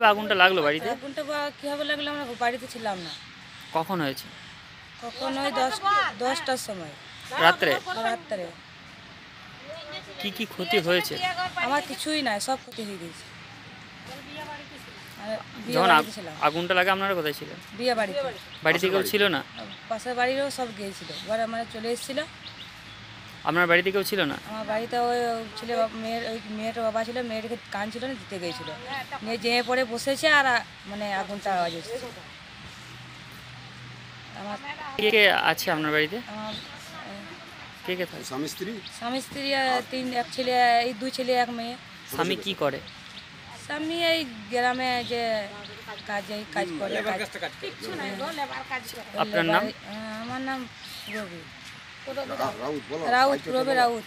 আগুনটা লাগল বাড়িতে? আগুনটা বা কীভাবে লাগল আমরা বাড়িতে ছিলাম না। কখন হয়েছে? কখন ওই দশ দশটার সময়। রাত্রে? রাত্রে। কি কি ক্ষতি হয়েছে? আমার কিছুই নাই সব ক্ষতি হয়ে গেছে। যখন আগুনটা লাগে আপনারা কোথায় ছিলেন? বিয়ে বাড়িতে। বাড়িতে কেউ ছিল না? পাশের বাড়িরও সব গিয়েছিল। ঘরে মানে চলে এসেছিল। আপনার বাড়িতে কেউ ছিল না? আমার বাড়িতে ওই ছেলে মেয়ের ওই মেয়েটার বাবা ছিল মেয়েটাকে কান ছিল না দিতে গিয়েছিল। নিয়ে যেয়ে পড়ে বসেছে আর মানে আগুনটা আওয়াজ এসেছে। আমার কে কে আছে আপনার বাড়িতে? আমার কে কে থাকে? স্বামী স্ত্রী? স্বামী স্ত্রী আর তিন এক ছেলে এই দুই ছেলে এক মেয়ে। স্বামী কি করে? স্বামী এই গ্রামে যে কাজে কাজ করে কাজ আপনার নাম? আমার নাম রবি Raúl, Raúl, Raúl,